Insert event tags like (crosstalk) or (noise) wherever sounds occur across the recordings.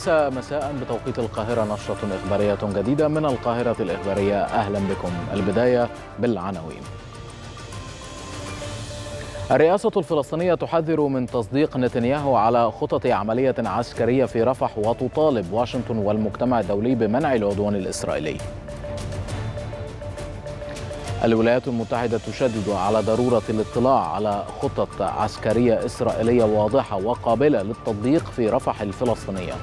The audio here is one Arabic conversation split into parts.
السادسة مساء بتوقيت القاهرة نشرة إخبارية جديدة من القاهرة الإخبارية. أهلا بكم. البداية بالعناوين. الرئاسة الفلسطينية تحذر من تصديق نتنياهو على خطط عملية عسكرية في رفح وتطالب واشنطن والمجتمع الدولي بمنع العدوان الإسرائيلي. الولايات المتحدة تشدد على ضرورة الاطلاع على خطط عسكرية إسرائيلية واضحة وقابلة للتطبيق في رفح الفلسطينية.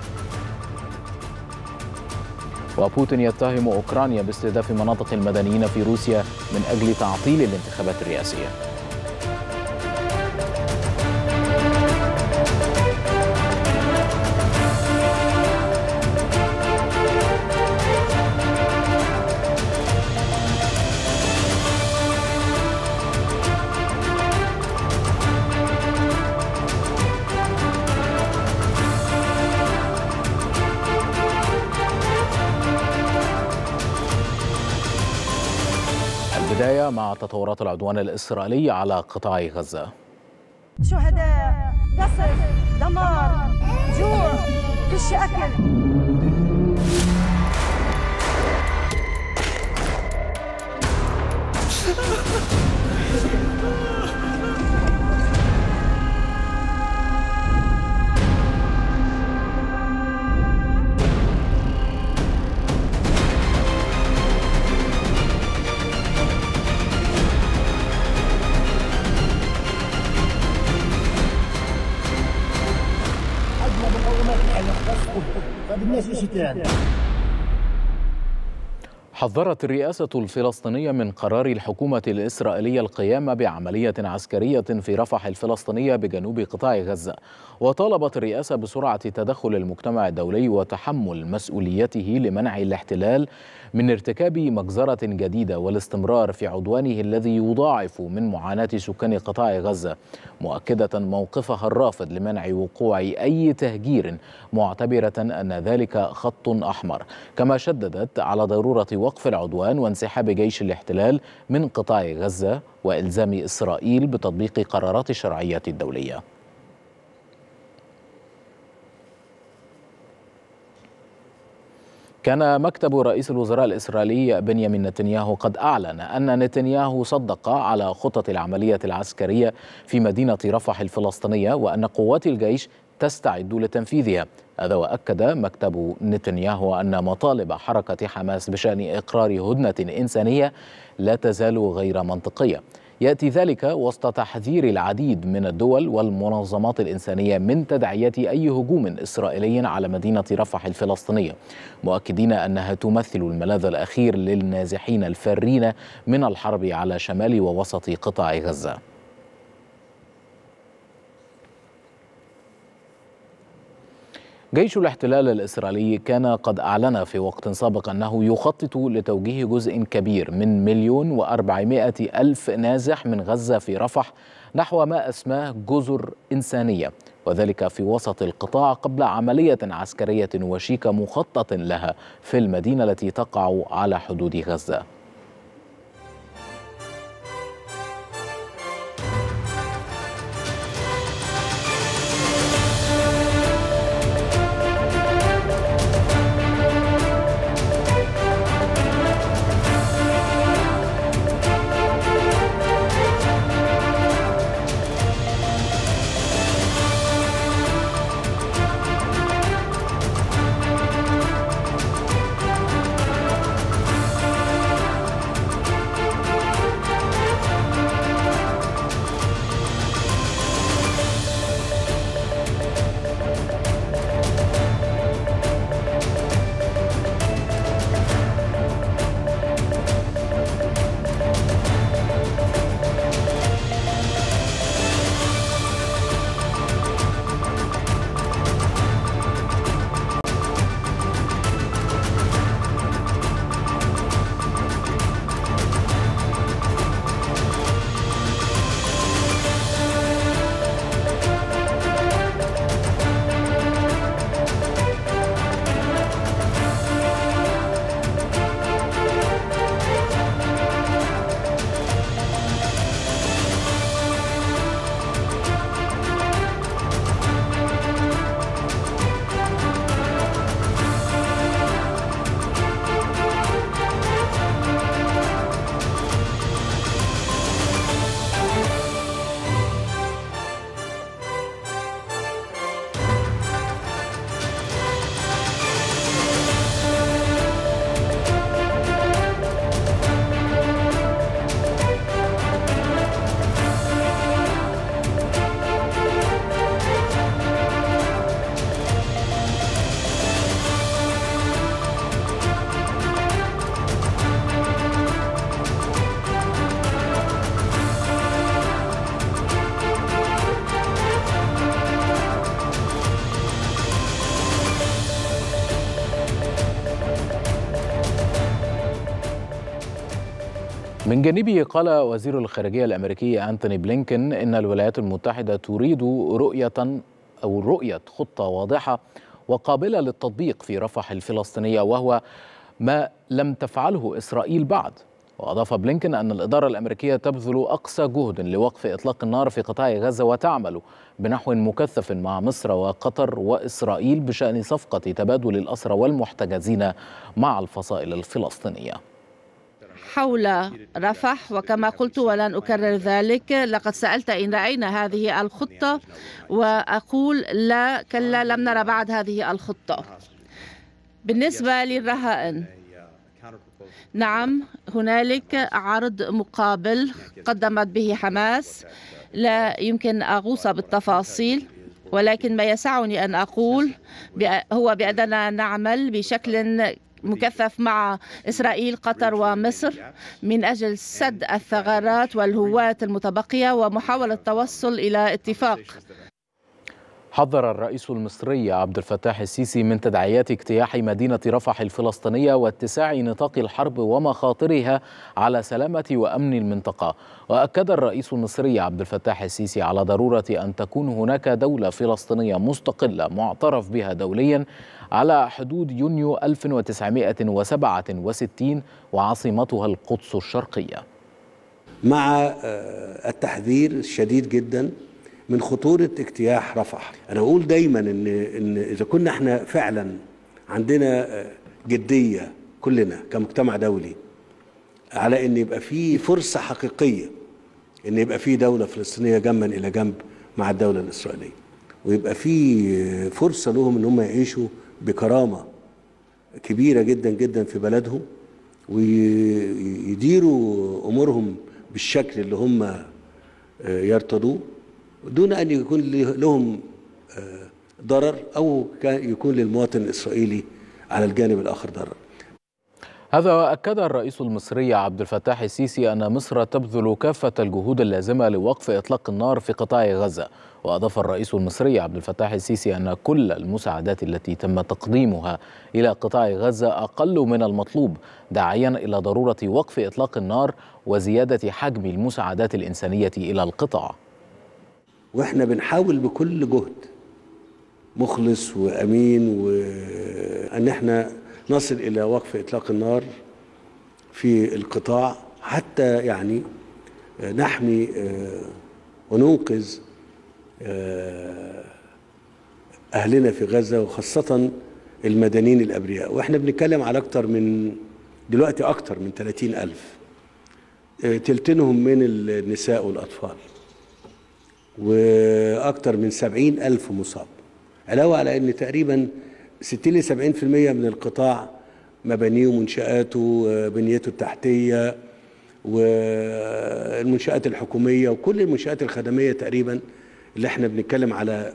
وبوتين يتهم أوكرانيا باستهداف مناطق المدنيين في روسيا من أجل تعطيل الانتخابات الرئاسية. تطورات العدوان الإسرائيلي على قطاع غزة. شهداء قصف دمار جوع فيش أكل. ما (laughs) Tabii nasıl işiten? حذرت الرئاسة الفلسطينية من قرار الحكومة الإسرائيلية القيام بعملية عسكرية في رفح الفلسطينية بجنوب قطاع غزة. وطالبت الرئاسة بسرعة تدخل المجتمع الدولي وتحمل مسؤوليته لمنع الاحتلال من ارتكاب مجزرة جديدة والاستمرار في عدوانه الذي يضاعف من معاناة سكان قطاع غزة. مؤكدة موقفها الرافض لمنع وقوع أي تهجير معتبرة أن ذلك خط أحمر. كما شددت على ضرورة وقف العدوان وانسحاب جيش الاحتلال من قطاع غزة وإلزام إسرائيل بتطبيق قرارات الشرعية الدولية. كان مكتب رئيس الوزراء الإسرائيلي بنيامين نتنياهو قد أعلن أن نتنياهو صدق على خطط العملية العسكرية في مدينة رفح الفلسطينية وأن قوات الجيش تستعد لتنفيذها. هذا وأكد مكتب نتنياهو أن مطالب حركة حماس بشأن إقرار هدنة إنسانية لا تزال غير منطقية. يأتي ذلك وسط تحذير العديد من الدول والمنظمات الإنسانية من تداعيات أي هجوم إسرائيلي على مدينة رفح الفلسطينية. مؤكدين أنها تمثل الملاذ الأخير للنازحين الفارين من الحرب على شمال ووسط قطاع غزة. جيش الاحتلال الإسرائيلي كان قد أعلن في وقت سابق أنه يخطط لتوجيه جزء كبير من مليون وأربعمائة ألف نازح من غزة في رفح نحو ما أسماه جزر إنسانية وذلك في وسط القطاع قبل عملية عسكرية وشيكة مخطط لها في المدينة التي تقع على حدود غزة. من جانبه قال وزير الخارجية الأمريكي أنتوني بلينكن إن الولايات المتحدة تريد رؤية أو رؤية خطة واضحة وقابلة للتطبيق في رفح الفلسطينية وهو ما لم تفعله إسرائيل بعد. وأضاف بلينكن أن الإدارة الأمريكية تبذل أقصى جهد لوقف إطلاق النار في قطاع غزة وتعمل بنحو مكثف مع مصر وقطر وإسرائيل بشأن صفقة تبادل الأسرى والمحتجزين مع الفصائل الفلسطينية. حول رفح وكما قلت ولن أكرر ذلك. لقد سألت إن رأينا هذه الخطة وأقول لا كلا لم نرى بعد هذه الخطة. بالنسبة للرهائن نعم هنالك عرض مقابل قدمت به حماس. لا يمكن أغوص بالتفاصيل ولكن ما يسعني أن أقول هو بأننا نعمل بشكل مكثف مع إسرائيل قطر ومصر من أجل سد الثغرات والهوات المتبقية ومحاولة التوصل إلى اتفاق. حذر الرئيس المصري عبد الفتاح السيسي من تداعيات اجتياح مدينة رفح الفلسطينية واتساع نطاق الحرب ومخاطرها على سلامة وأمن المنطقة. وأكد الرئيس المصري عبد الفتاح السيسي على ضرورة أن تكون هناك دولة فلسطينية مستقلة معترف بها دوليا على حدود يونيو 1967 وعاصمتها القدس الشرقية. مع التحذير الشديد جدا من خطورة اجتياح رفح. أنا أقول دايما إن, إن إذا كنا إحنا فعلا عندنا جدية كلنا كمجتمع دولي على إن يبقى في فرصة حقيقية إن يبقى في دولة فلسطينية جنبا إلى جنب مع الدولة الإسرائيلية ويبقى في فرصة لهم إن هم يعيشوا بكرامة كبيرة جدا جدا في بلدهم ويديروا أمورهم بالشكل اللي هم يرتضوه دون أن يكون لهم ضرر أو يكون للمواطن الإسرائيلي على الجانب الآخر ضرر. هذا واكد الرئيس المصري عبد الفتاح السيسي أن مصر تبذل كافة الجهود اللازمة لوقف إطلاق النار في قطاع غزة، وأضاف الرئيس المصري عبد الفتاح السيسي أن كل المساعدات التي تم تقديمها إلى قطاع غزة أقل من المطلوب، داعيا إلى ضرورة وقف إطلاق النار وزيادة حجم المساعدات الإنسانية إلى القطاع. وإحنا بنحاول بكل جهد مخلص وأمين وأن إحنا نصل إلى وقف إطلاق النار في القطاع حتى يعني نحمي وننقذ أهلنا في غزة وخاصة المدنيين الأبرياء. وإحنا بنتكلم على أكتر من دلوقتي أكتر من 30 ألف تلتينهم من النساء والأطفال وأكثر من سبعين ألف مصاب. علاوة على أن تقريبا 60 ل 70% من القطاع مبانيه ومنشآته بنيته التحتية والمنشآت الحكومية وكل المنشآت الخدمية تقريبا اللي إحنا بنتكلم على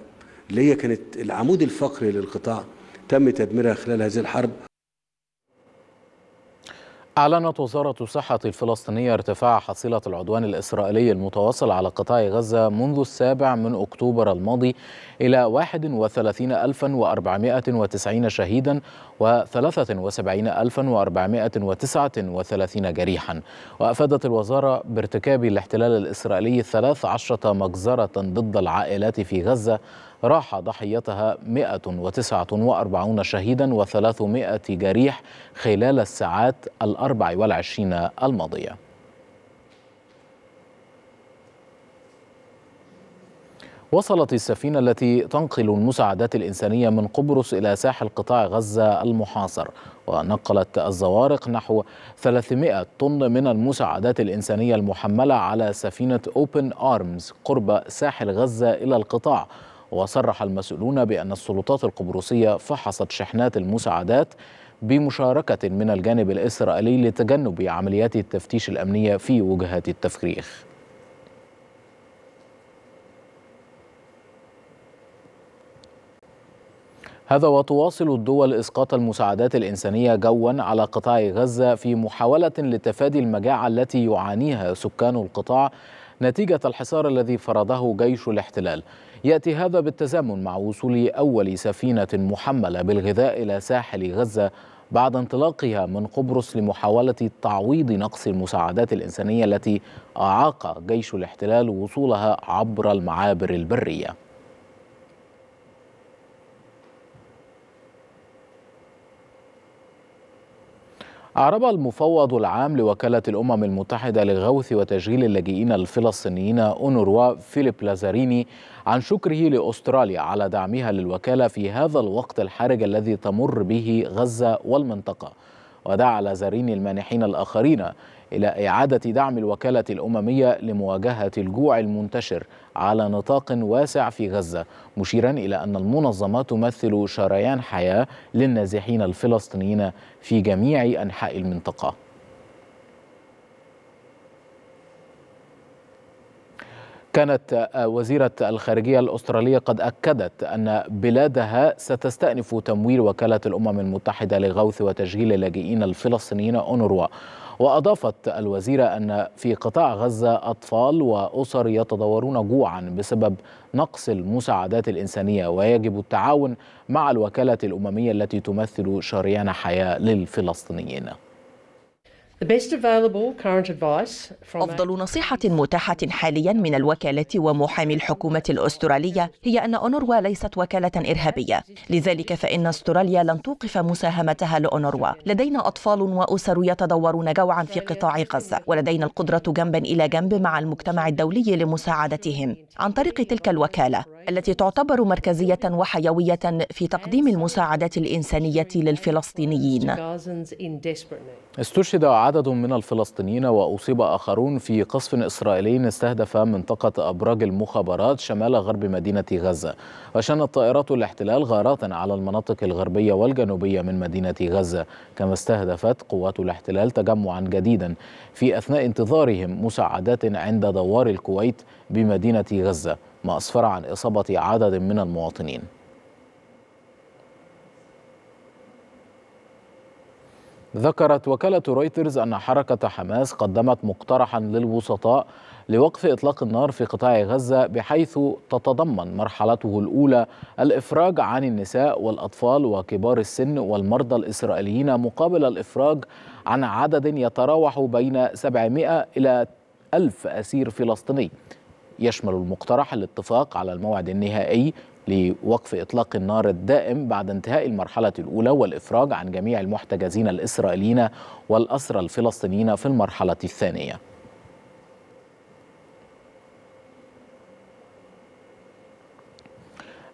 اللي هي كانت العمود الفقري للقطاع تم تدميرها خلال هذه الحرب. أعلنت وزارة الصحة الفلسطينية ارتفاع حصيلة العدوان الإسرائيلي المتواصل على قطاع غزة منذ السابع من أكتوبر الماضي إلى 31490 شهيدا و 73439 جريحا. وأفادت الوزارة بارتكاب الاحتلال الإسرائيلي 13 مجزرة ضد العائلات في غزة. راح ضحيتها 149 شهيدا و300 جريح خلال الساعات الأربع والعشرين الماضية. وصلت السفينة التي تنقل المساعدات الإنسانية من قبرص إلى ساحل قطاع غزة المحاصر. ونقلت الزوارق نحو 300 طن من المساعدات الإنسانية المحملة على سفينة أوبن آرمز قرب ساحل غزة إلى القطاع. وصرح المسؤولون بأن السلطات القبرصية فحصت شحنات المساعدات بمشاركة من الجانب الإسرائيلي لتجنب عمليات التفتيش الأمنية في وجهات التفريخ. هذا وتواصل الدول إسقاط المساعدات الإنسانية جوا على قطاع غزة في محاولة لتفادي المجاعة التي يعانيها سكان القطاع نتيجة الحصار الذي فرضه جيش الاحتلال. يأتي هذا بالتزامن مع وصول أول سفينة محملة بالغذاء إلى ساحل غزة بعد انطلاقها من قبرص لمحاولة تعويض نقص المساعدات الإنسانية التي أعاق جيش الاحتلال وصولها عبر المعابر البرية أعرب المفوض العام لوكالة الأمم المتحدة لغوث وتشغيل اللاجئين الفلسطينيين أونروا فيليب لازاريني عن شكره لأستراليا على دعمها للوكالة في هذا الوقت الحرج الذي تمر به غزة والمنطقة. ودعا لازاريني المانحين الآخرين إلى إعادة دعم الوكالة الأممية لمواجهة الجوع المنتشر على نطاق واسع في غزة مشيرا إلى أن المنظمات تمثل شريان حياة للنازحين الفلسطينيين في جميع أنحاء المنطقة. كانت وزيرة الخارجية الأسترالية قد أكدت أن بلادها ستستأنف تمويل وكالة الأمم المتحدة لغوث وتشغيل اللاجئين الفلسطينيين أونروا. وأضافت الوزيرة أن في قطاع غزة أطفال وأسر يتضورون جوعا بسبب نقص المساعدات الإنسانية ويجب التعاون مع الوكالة الأممية التي تمثل شريان حياة للفلسطينيين. أفضل نصيحة متاحة حاليا من الوكالة ومحامي الحكومة الأسترالية هي أن أونروا ليست وكالة إرهابية. لذلك فإن أستراليا لن توقف مساهمتها لأونروا. لدينا أطفال وأسر يتدورون جوعا في قطاع غزة ولدينا القدرة جنبا إلى جنب مع المجتمع الدولي لمساعدتهم. عن طريق تلك الوكالة التي تعتبر مركزية وحيوية في تقديم المساعدات الإنسانية للفلسطينيين. استشهد عدد من الفلسطينيين وأصيب آخرون في قصف إسرائيلي استهدف منطقة أبراج المخابرات شمال غرب مدينة غزة. وشنت طائرات الاحتلال غارات على المناطق الغربية والجنوبية من مدينة غزة. كما استهدفت قوات الاحتلال تجمعا جديدا في أثناء انتظارهم مساعدات عند دوار الكويت بمدينة غزة. ما أسفر عن إصابة عدد من المواطنين. ذكرت وكالة رويترز أن حركة حماس قدمت مقترحا للوسطاء لوقف إطلاق النار في قطاع غزة بحيث تتضمن مرحلته الأولى الإفراج عن النساء والأطفال وكبار السن والمرضى الإسرائيليين مقابل الإفراج عن عدد يتراوح بين 700 إلى 1000 أسير فلسطيني. يشمل المقترح الاتفاق على الموعد النهائي لوقف إطلاق النار الدائم بعد انتهاء المرحلة الأولى والإفراج عن جميع المحتجزين الإسرائيليين والأسرى الفلسطينيين في المرحلة الثانية.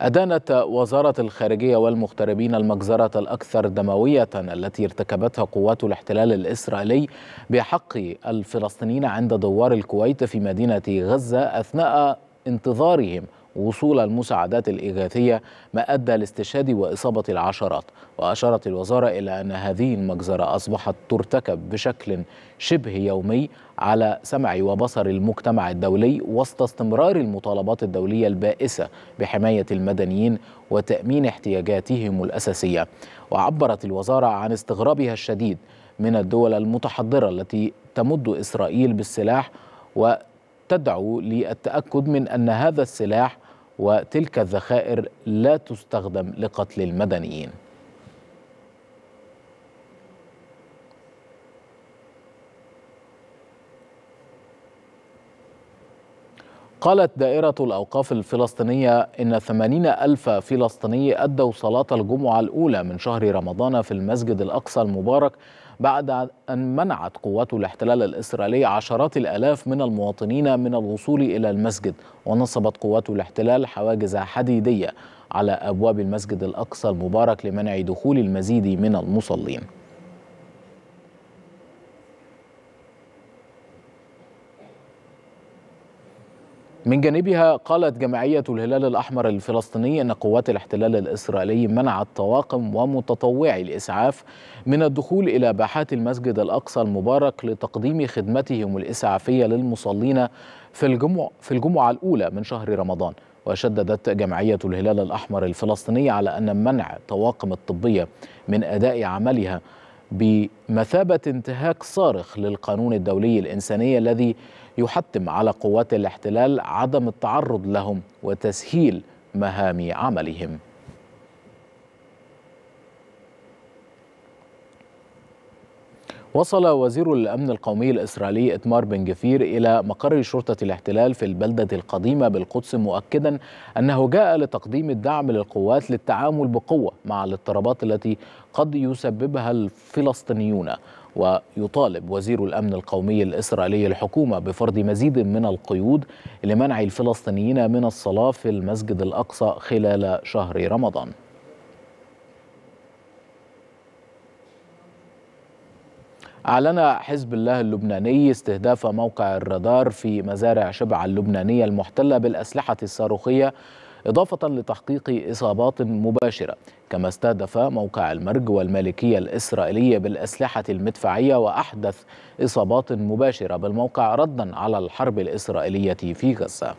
أدانت وزارة الخارجية والمغتربين المجزرة الأكثر دموية التي ارتكبتها قوات الاحتلال الإسرائيلي بحق الفلسطينيين عند دوار الكويت في مدينة غزة أثناء انتظارهم وصول المساعدات الإغاثية ما أدى لاستشهاد وإصابة العشرات وأشارت الوزارة إلى أن هذه المجزرة أصبحت ترتكب بشكل شبه يومي على سمع وبصر المجتمع الدولي وسط استمرار المطالبات الدولية البائسة بحماية المدنيين وتأمين احتياجاتهم الأساسية. وعبرت الوزارة عن استغرابها الشديد من الدول المتحضرة التي تمد إسرائيل بالسلاح وتدعو للتأكد من أن هذا السلاح وتلك الذخائر لا تستخدم لقتل المدنيين. قالت دائرة الأوقاف الفلسطينية إن ثمانين ألف فلسطيني أدوا صلاة الجمعة الأولى من شهر رمضان في المسجد الأقصى المبارك بعد أن منعت قوات الاحتلال الإسرائيلي عشرات الآلاف من المواطنين من الوصول إلى المسجد ونصبت قوات الاحتلال حواجز حديدية على أبواب المسجد الأقصى المبارك لمنع دخول المزيد من المصلين. من جانبها قالت جمعية الهلال الأحمر الفلسطيني أن قوات الاحتلال الإسرائيلي منعت طواقم ومتطوعي الإسعاف من الدخول إلى باحات المسجد الأقصى المبارك لتقديم خدمتهم الإسعافية للمصلين في الجمعة, في الجمعة الأولى من شهر رمضان. وشددت جمعية الهلال الأحمر الفلسطيني على أن منع طواقم الطبية من أداء عملها بمثابة انتهاك صارخ للقانون الدولي الإنساني الذي يحتم على قوات الاحتلال عدم التعرض لهم وتسهيل مهام عملهم. وصل وزير الأمن القومي الإسرائيلي إتمار بن جفير إلى مقر شرطة الاحتلال في البلدة القديمة بالقدس مؤكدا أنه جاء لتقديم الدعم للقوات للتعامل بقوة مع الاضطرابات التي قد يسببها الفلسطينيون. ويطالب وزير الأمن القومي الإسرائيلي الحكومة بفرض مزيد من القيود لمنع الفلسطينيين من الصلاة في المسجد الأقصى خلال شهر رمضان. أعلن حزب الله اللبناني استهداف موقع الرادار في مزارع شبع اللبنانية المحتلة بالأسلحة الصاروخية إضافة لتحقيق إصابات مباشرة. كما استهدف موقع المرج والمالكية الإسرائيلية بالأسلحة المدفعية وأحدث إصابات مباشرة بالموقع ردا على الحرب الإسرائيلية في غزة.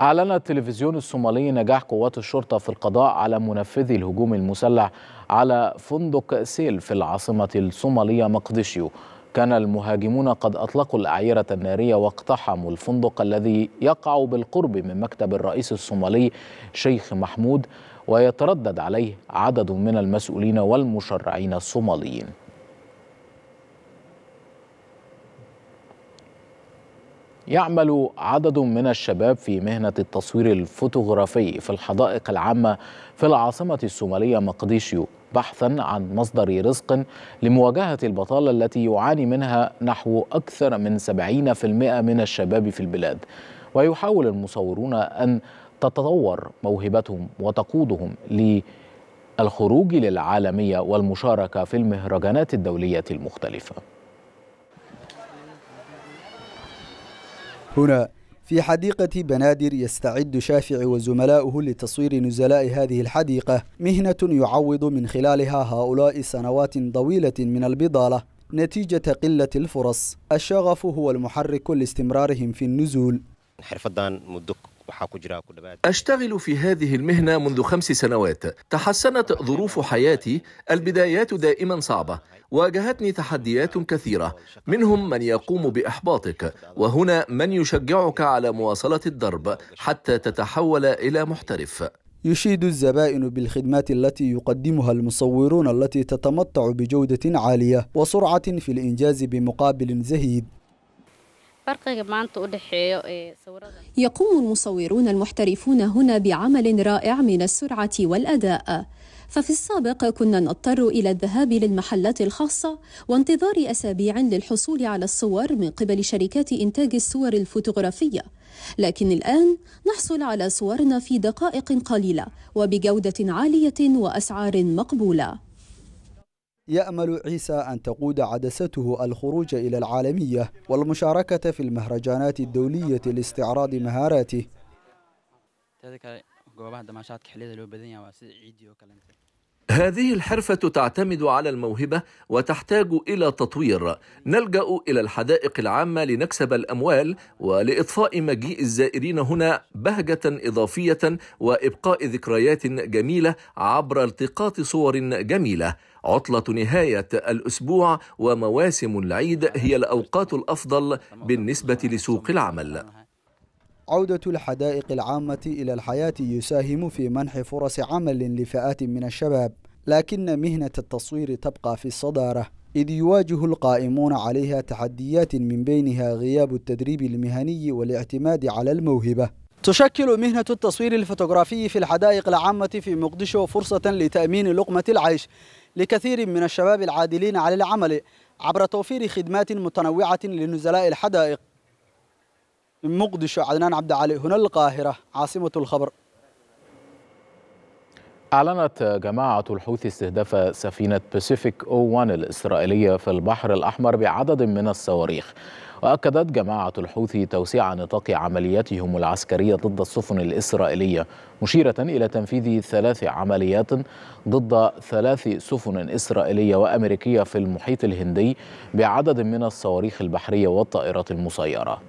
أعلن التلفزيون الصومالي نجاح قوات الشرطة في القضاء على منفذي الهجوم المسلح على فندق سيل في العاصمة الصومالية مقدشيو كان المهاجمون قد أطلقوا الأعيرة النارية واقتحموا الفندق الذي يقع بالقرب من مكتب الرئيس الصومالي شيخ محمود ويتردد عليه عدد من المسؤولين والمشرعين الصوماليين. يعمل عدد من الشباب في مهنة التصوير الفوتوغرافي في الحدائق العامة في العاصمة الصومالية مقديشيو بحثا عن مصدر رزق لمواجهة البطالة التي يعاني منها نحو أكثر من 70% من الشباب في البلاد. ويحاول المصورون أن تتطور موهبتهم وتقودهم للخروج للعالمية والمشاركة في المهرجانات الدولية المختلفة. هنا في حديقة بنادر يستعد شافع وزملاؤه لتصوير نزلاء هذه الحديقة مهنة يعوض من خلالها هؤلاء سنوات طويلة من البضالة نتيجة قلة الفرص الشغف هو المحرك لاستمرارهم في النزول أشتغل في هذه المهنة منذ خمس سنوات. تحسنت ظروف حياتي. البدايات دائما صعبة. واجهتني تحديات كثيرة. منهم من يقوم بإحباطك. وهنا من يشجعك على مواصلة الدرب حتى تتحول إلى محترف. يشيد الزبائن بالخدمات التي يقدمها المصورون التي تتمتع بجودة عالية وسرعة في الإنجاز بمقابل زهيد. يقوم المصورون المحترفون هنا بعمل رائع من السرعة والأداء. ففي السابق كنا نضطر إلى الذهاب للمحلات الخاصة وانتظار أسابيع للحصول على الصور من قبل شركات إنتاج الصور الفوتوغرافية. لكن الآن نحصل على صورنا في دقائق قليلة وبجودة عالية وأسعار مقبولة. يأمل عيسى أن تقود عدسته الخروج إلى العالمية والمشاركة في المهرجانات الدولية لاستعراض مهاراته. هذه الحرفة تعتمد على الموهبة وتحتاج إلى تطوير. نلجأ إلى الحدائق العامة لنكسب الأموال ولإضفاء مجيء الزائرين هنا بهجة إضافية وإبقاء ذكريات جميلة عبر التقاط صور جميلة. عطلة نهاية الأسبوع ومواسم العيد هي الأوقات الأفضل بالنسبة لسوق العمل. عودة الحدائق العامة إلى الحياة يساهم في منح فرص عمل لفئات من الشباب لكن مهنة التصوير تبقى في الصدارة إذ يواجه القائمون عليها تحديات من بينها غياب التدريب المهني والاعتماد على الموهبة. تشكل مهنة التصوير الفوتوغرافي في الحدائق العامة في مقدشو فرصة لتأمين لقمة العيش لكثير من الشباب العادلين على العمل عبر توفير خدمات متنوعة لنزلاء الحدائق. من مقدشو عدنان عبد علي هنا القاهرة عاصمة الخبر. أعلنت جماعة الحوثي استهداف سفينة باسيفيك أو 1 الإسرائيلية في البحر الأحمر بعدد من الصواريخ. وأكدت جماعة الحوثي توسيع نطاق عملياتهم العسكرية ضد السفن الإسرائيلية مشيرة إلى تنفيذ ثلاث عمليات ضد ثلاث سفن إسرائيلية وأمريكية في المحيط الهندي بعدد من الصواريخ البحرية والطائرات المسيرة.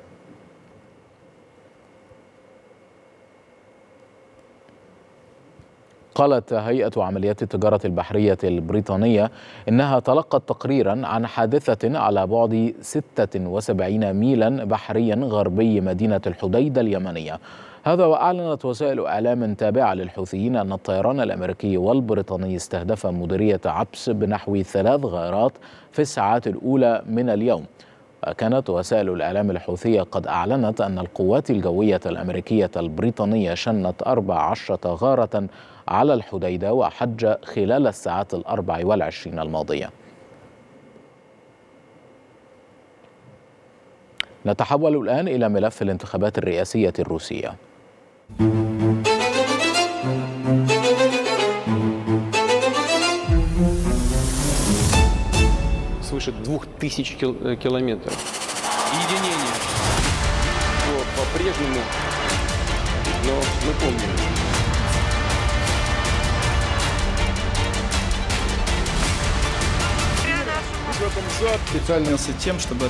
قالت هيئة عمليات التجارة البحرية البريطانية إنها تلقت تقريرا عن حادثة على بعد 76 ميلا بحريا غربي مدينة الحديدة اليمنية. هذا وأعلنت وسائل إعلام تابعة للحوثيين أن الطيران الأمريكي والبريطاني استهدف مديرية عبس بنحو ثلاث غارات في الساعات الأولى من اليوم. وكانت وسائل الإعلام الحوثية قد أعلنت أن القوات الجوية الأمريكية البريطانية شنت 14 غارة على الحديدة وحج خلال الساعات الأربع والعشرين الماضية نتحول الآن إلى ملف الانتخابات الرئاسية الروسية свыше двух тысяч кил километров. Единение по-прежнему, но мы помним. Специально с тем, чтобы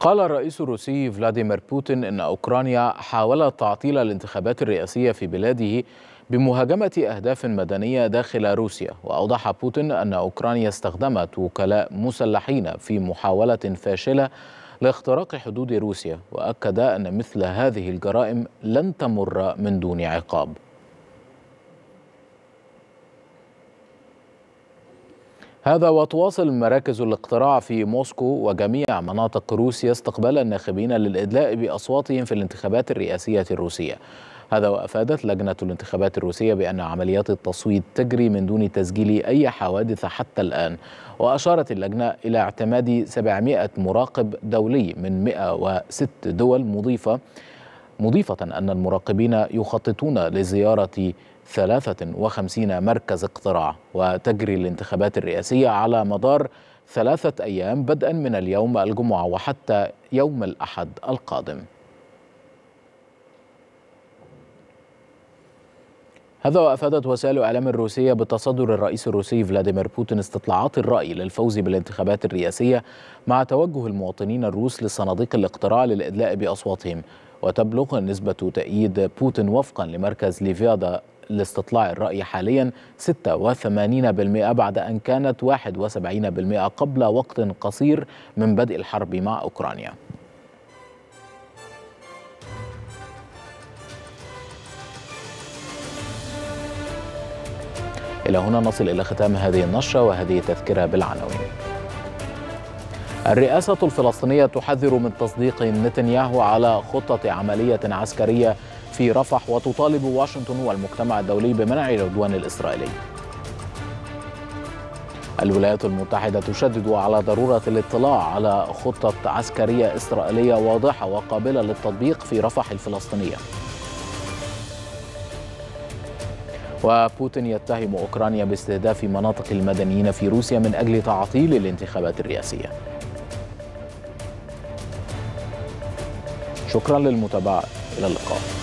قال الرئيس الروسي فلاديمير بوتين ان اوكرانيا حاولت تعطيل الانتخابات الرئاسيه في بلاده بمهاجمه اهداف مدنيه داخل روسيا واوضح بوتين ان اوكرانيا استخدمت وكلاء مسلحين في محاوله فاشله لاختراق حدود روسيا وأكد أن مثل هذه الجرائم لن تمر من دون عقاب. هذا وتواصل مراكز الاقتراع في موسكو وجميع مناطق روسيا استقبال الناخبين للإدلاء بأصواتهم في الانتخابات الرئاسية الروسية. هذا وأفادت لجنة الانتخابات الروسية بأن عمليات التصويت تجري من دون تسجيل أي حوادث حتى الآن وأشارت اللجنة إلى اعتماد 700 مراقب دولي من 106 دول مضيفة مضيفة أن المراقبين يخططون لزيارة 53 مركز اقتراع وتجري الانتخابات الرئاسية على مدار ثلاثة أيام بدءا من اليوم الجمعة وحتى يوم الأحد القادم. هذا وأفادت وسائل الاعلام الروسية بتصدر الرئيس الروسي فلاديمير بوتين استطلاعات الرأي للفوز بالانتخابات الرئاسية مع توجه المواطنين الروس لصناديق الاقتراع للإدلاء بأصواتهم. وتبلغ نسبة تأييد بوتين وفقا لمركز ليفيادا لاستطلاع الرأي حاليا 86% بعد أن كانت 71% قبل وقت قصير من بدء الحرب مع أوكرانيا. إلى هنا نصل إلى ختام هذه النشرة وهذه تذكرة بالعناوين. الرئاسة الفلسطينية تحذر من تصديق نتنياهو على خطة عملية عسكرية في رفح وتطالب واشنطن والمجتمع الدولي بمنع العدوان الإسرائيلي. الولايات المتحدة تشدد على ضرورة الاطلاع على خطة عسكرية إسرائيلية واضحة وقابلة للتطبيق في رفح الفلسطينية. وبوتين يتهم أوكرانيا باستهداف مناطق المدنيين في روسيا من أجل تعطيل الانتخابات الرئاسية. شكرا للمتابعة. إلى اللقاء.